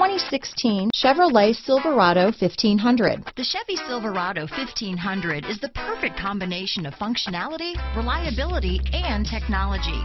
2016 Chevrolet Silverado 1500. The Chevy Silverado 1500 is the perfect combination of functionality, reliability, and technology.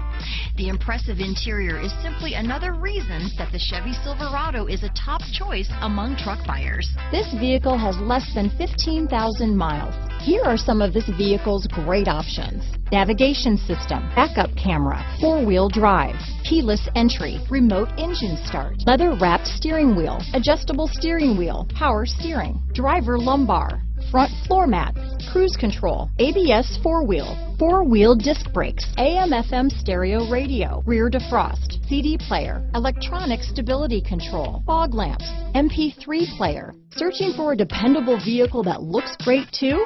The impressive interior is simply another reason that the Chevy Silverado is a top choice among truck buyers. This vehicle has less than 15,000 miles. Here are some of this vehicle's great options. Navigation system, backup camera, four-wheel drive, keyless entry, remote engine start, leather wrapped steering wheel, adjustable steering wheel, power steering, driver lumbar, front floor mats, cruise control, ABS four-wheel, four-wheel disc brakes, AM FM stereo radio, rear defrost, CD player, electronic stability control, fog lamps, MP3 player. Searching for a dependable vehicle that looks great too?